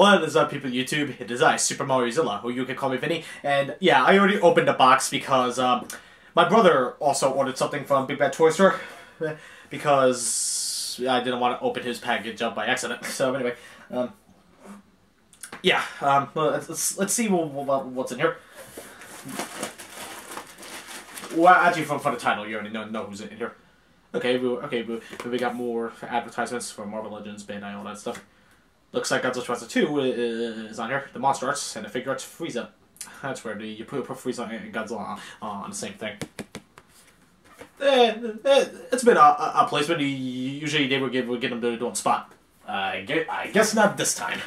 What is up, people YouTube? It is I, Super Mariozilla, who you can call me Vinny. And yeah, I already opened the box because um, my brother also ordered something from Big Bad Toy Store because I didn't want to open his package up by accident. So anyway, um, yeah, um, let's, let's, see what, what, what's in here. Well, actually, from, from the title, you already know, know who's in here. Okay, we, okay, we, we got more advertisements for Marvel Legends, Bandai, all that stuff. Looks like Godzilla Fighter 2 is on here. The monster arts and the Figuarts Frieza. That's where you put, Frieza and Godzilla on, the same thing. Eh, eh, it's been a, a, placement. Usually they would give would get them to the one spot. I guess, I guess not this time.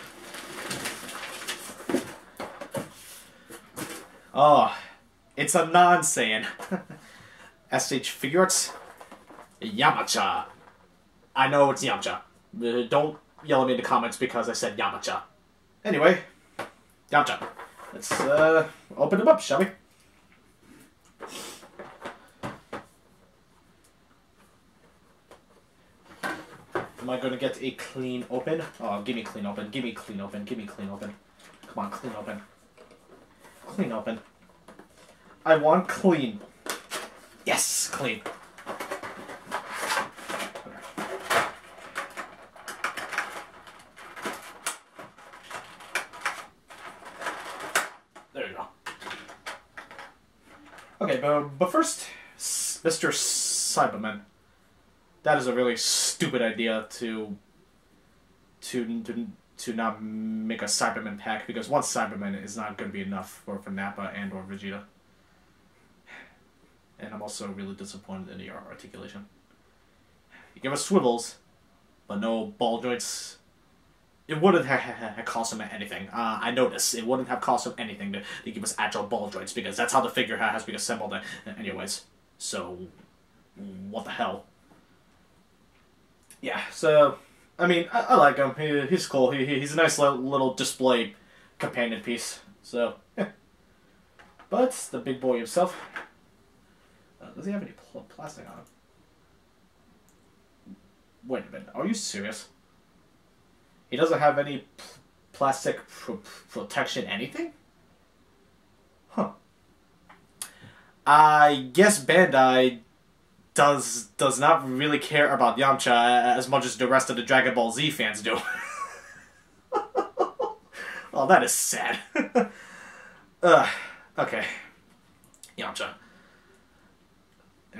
Oh, it's a non-Saiyan. S.H.Figuarts. Yamcha. I know it's Yamcha. Uh, don't yell at me in the comments because I said Yamcha. Anyway, Yamcha. Let's uh, open them up, shall we? Am I going to get a clean open? Oh, give me clean open. Give me clean open. Give me clean open. Come on, clean open. Clean open. I want clean. Yes, clean. Okay, but, but first, Mr. Saibaman. That is a really stupid idea to to to to not make a Saibaman pack because one Saibaman is not going to be enough for, for Nappa and or Vegeta. And I'm also really disappointed in the articulation. You give us swivels, but no ball joints. It wouldn't have, cost him anything. Uh, I noticed it wouldn't have cost him anything to, to give us agile ball joints because that's how the figure has been assembled anyways. So, what the hell? Yeah, so I mean, I, I like him. He, he's cool. He, he's a nice little display companion piece. So, yeah. But the big boy himself. Uh, does he have any pl plastic on him? Wait a minute. Are you serious? He doesn't have any pl plastic pr protection anything? Huh. I guess Bandai does does not really care about Yamcha as much as the rest of the Dragon Ball Z fans do. oh, that is sad. Ugh. Okay. Yamcha.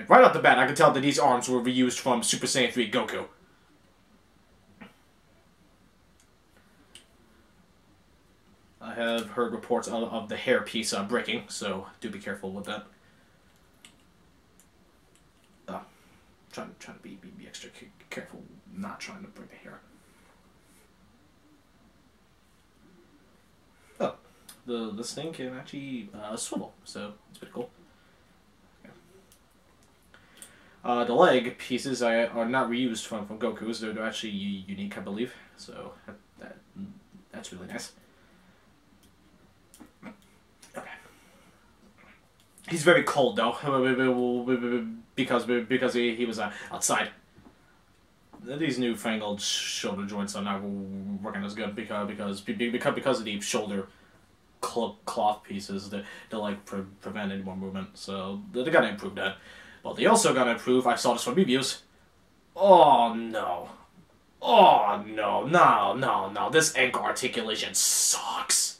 Right off the bat, I can tell that these arms were reused from Super Saiyan 3 Goku. I have heard reports of, of the hair piece uh, breaking, so do be careful with that. trying trying to be, be, be extra careful, not trying to break the hair. Oh, the this thing can actually uh, swivel, so it's pretty cool. Uh, the leg pieces are, are not reused from, from Goku's, they're, actually unique, I believe, so that that's really nice. He's very cold though, because because he, he was uh, outside. These newfangled shoulder joints are not working as good because because because because of the shoulder cloth pieces that to like pre prevent any more movement. So they gotta improve that. But they also gotta improve. I saw this from reviews. Oh no. Oh no, no, no, no. This ankle articulation sucks.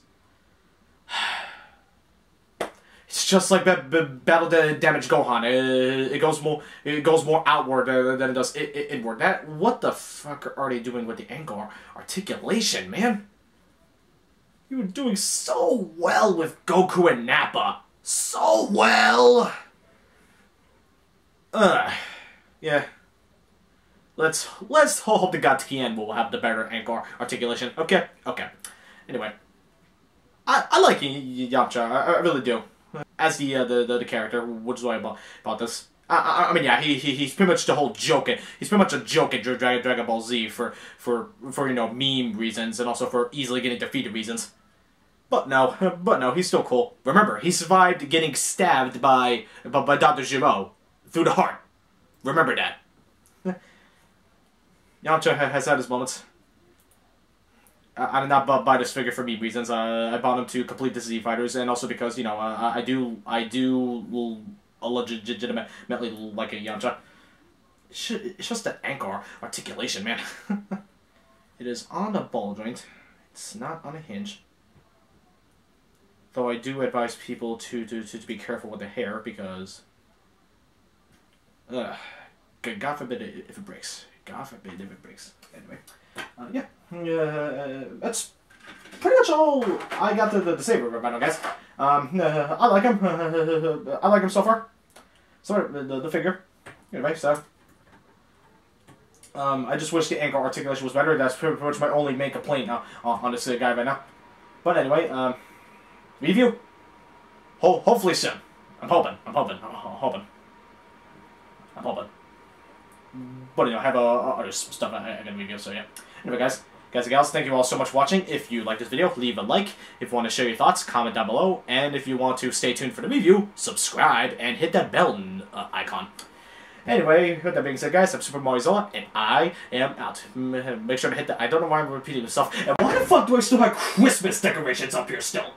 It's just like battle damage Gohan. It, it, goes more it goes more outward than it does inward. That what the fuck are they doing with the ankle articulation, man? You were doing so well with Goku and Nappa. So well. Ugh. Yeah. Let's let's hope the God will have the better ankle articulation. Okay. Okay. Anyway. I, I like Yamcha. I, I really do as the, uh, the, the the character, which is why about about this. I, I, I, mean, yeah, he, he he's pretty much the whole joke. At, He's pretty much a joke at Dragon Dragon Ball Z for for for you know meme reasons and also for easily getting defeated reasons. But no, but no, he's still cool. Remember, he survived getting stabbed by by, by Doctor Gero through the heart. Remember that. Yamcha has had his moments. I, did not bu- buy this figure for me reasons. Uh, I bought him to complete the Z Fighters, and also because you know uh, I do I do legitimately like a Yamcha. It's just the anchor articulation, man. it is on a ball joint. It's not on a hinge. Though I do advise people to to, to, to be careful with the hair because. Ugh. God forbid if it breaks. God forbid if it breaks. Anyway, uh, yeah, uh, that's pretty much all I got to, to, to say about it, guys. Um, uh, I like him. I like him so far. So the, the, the figure. Anyway, so. Um, I just wish the ankle articulation was better. That's pretty much my only main complaint uh, on this uh, guy right now. But anyway, um, review. Ho- hopefully soon. I'm hoping. I'm hoping. I'm hoping. I'm hoping. But I have other stuff I, I can review. So yeah. Anyway, guys, guys and gals, thank you all so much for watching. If you like this video, leave a like. If you want to share your thoughts, comment down below. And if you want to stay tuned for the review, subscribe and hit that bell uh, icon. Anyway, with that being said, guys, I'm Super Mario and I am out. Make sure to hit that. I don't know why I'm repeating myself. And why the fuck do I still have Christmas decorations up here still?